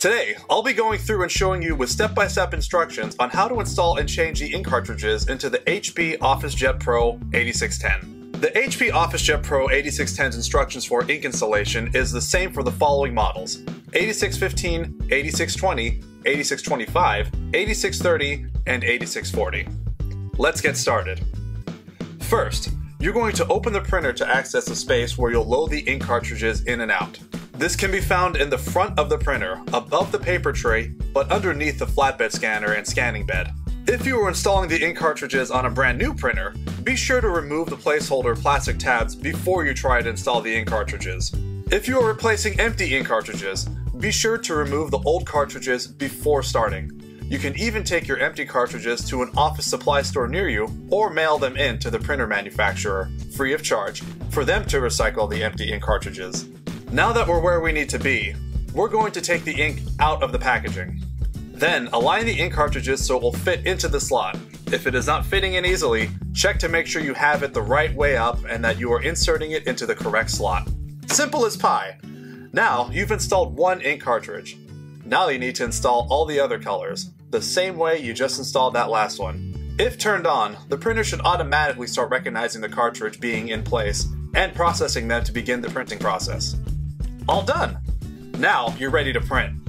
Today, I'll be going through and showing you with step-by-step instructions on how to install and change the ink cartridges into the HP OfficeJet Pro 8610. The HP OfficeJet Pro 8610's instructions for ink installation is the same for the following models 8615, 8620, 8625, 8630, and 8640. Let's get started. First, you're going to open the printer to access the space where you'll load the ink cartridges in and out. This can be found in the front of the printer, above the paper tray, but underneath the flatbed scanner and scanning bed. If you are installing the ink cartridges on a brand new printer, be sure to remove the placeholder plastic tabs before you try to install the ink cartridges. If you are replacing empty ink cartridges, be sure to remove the old cartridges before starting. You can even take your empty cartridges to an office supply store near you or mail them in to the printer manufacturer, free of charge, for them to recycle the empty ink cartridges. Now that we're where we need to be, we're going to take the ink out of the packaging. Then align the ink cartridges so it will fit into the slot. If it is not fitting in easily, check to make sure you have it the right way up and that you are inserting it into the correct slot. Simple as pie. Now you've installed one ink cartridge. Now you need to install all the other colors, the same way you just installed that last one. If turned on, the printer should automatically start recognizing the cartridge being in place and processing them to begin the printing process. All done! Now you're ready to print.